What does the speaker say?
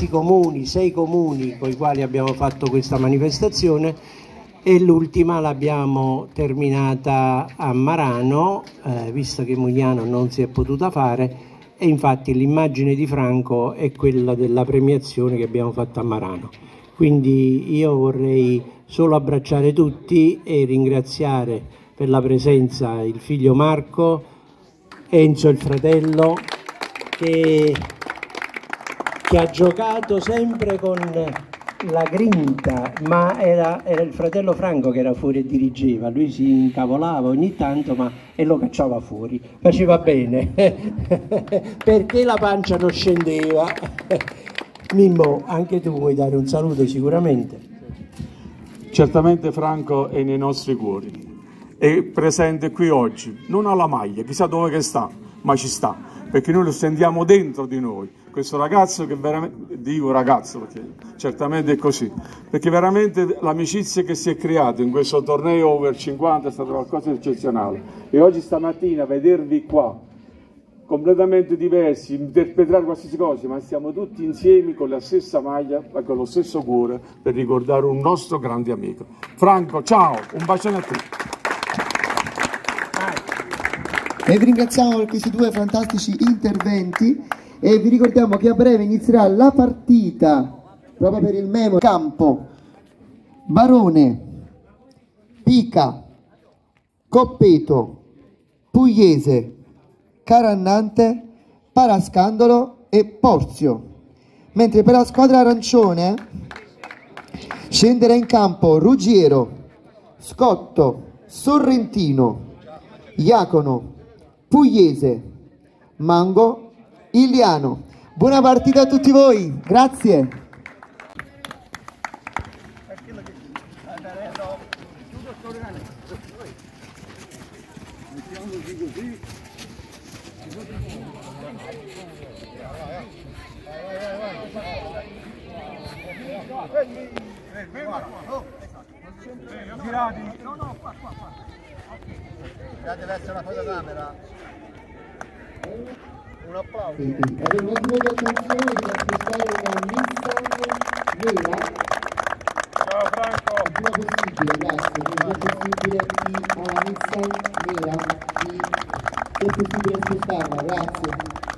questi comuni, sei comuni con i quali abbiamo fatto questa manifestazione e l'ultima l'abbiamo terminata a Marano, eh, visto che Mugliano non si è potuta fare e infatti l'immagine di Franco è quella della premiazione che abbiamo fatto a Marano. Quindi io vorrei solo abbracciare tutti e ringraziare per la presenza il figlio Marco, Enzo il fratello, che, che ha giocato sempre con la grinta, ma era, era, il fratello Franco che era fuori e dirigeva, lui si incavolava ogni tanto ma, e lo cacciava fuori, faceva bene, perché la pancia non scendeva. Mimmo, anche tu vuoi dare un saluto sicuramente? Certamente Franco è nei nostri cuori, è presente qui oggi, non ha la maglia, chissà dove che sta, ma ci sta, perché noi lo sentiamo dentro di noi questo ragazzo che veramente, dico ragazzo perché certamente è così, perché veramente l'amicizia che si è creata in questo torneo over 50 è stata qualcosa di eccezionale e oggi stamattina vedervi qua completamente diversi, interpretare qualsiasi cosa, ma stiamo tutti insieme con la stessa maglia e con lo stesso cuore per ricordare un nostro grande amico. Franco, ciao, un bacione a tutti. E vi ringraziamo per questi due fantastici interventi e vi ricordiamo che a breve inizierà la partita proprio per il memo campo. Barone Pica Coppeto Pugliese Carannante Parascandolo e Porzio. Mentre per la squadra arancione scenderà in campo Ruggiero Scotto Sorrentino Iacono Pugliese Mango Iliano. Buona partita a tutti voi, grazie. Girati. No, no, qua, qua, qua. Deve essere una fotocamera un applauso. Quindi, avevo due intenzione di acquistare una Nissan nera. Ciao Franco. Il prima possibile, grazie. Il prima possibile di una Nissan nera. Di... Possibile acquistarla, grazie.